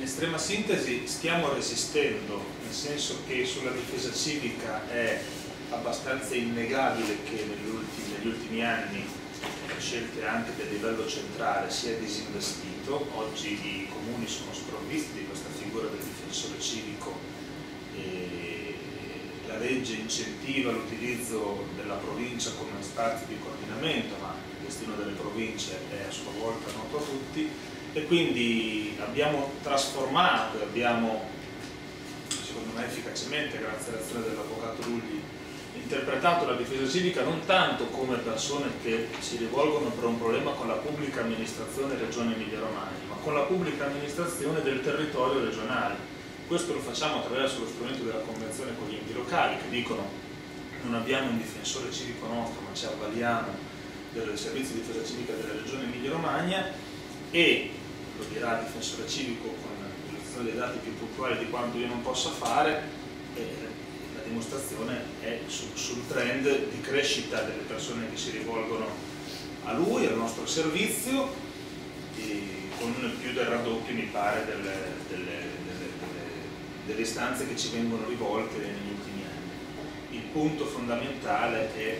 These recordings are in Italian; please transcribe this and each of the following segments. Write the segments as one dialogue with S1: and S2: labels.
S1: in estrema sintesi stiamo resistendo, nel senso che sulla difesa civica è abbastanza innegabile che negli ultimi, negli ultimi anni, scelte anche a livello centrale, si è disinvestito. Oggi i comuni sono sprovvisti di questa figura del difensore civico e la legge incentiva l'utilizzo della provincia come spazio di coordinamento, ma il destino delle province è a sua volta noto a tutti e quindi abbiamo trasformato e abbiamo, secondo me efficacemente, grazie all'azione dell'avvocato Lulli, interpretato la difesa civica non tanto come persone che si rivolgono per un problema con la pubblica amministrazione regione Emilia-Romagna, ma con la pubblica amministrazione del territorio regionale. Questo lo facciamo attraverso lo strumento della convenzione con gli enti locali che dicono non abbiamo un difensore civico nostro ma ci avvaliamo del servizio di difesa civica della regione Emilia-Romagna e lo dirà il difensore civico con l'utilizzazione dei dati più puntuali di quanto io non possa fare, la dimostrazione è sul, sul trend di crescita delle persone che si rivolgono a lui, al nostro servizio, con più del raddoppio mi pare delle, delle, delle, delle istanze che ci vengono rivolte negli ultimi anni. Il punto fondamentale è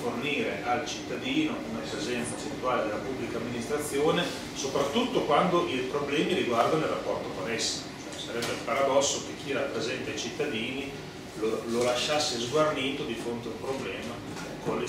S1: fornire al cittadino una presenza centrale della pubblica amministrazione, soprattutto quando i problemi riguardano il rapporto con essa. Cioè, sarebbe il paradosso che chi rappresenta i cittadini lo, lo lasciasse sguarnito di fronte a un problema con le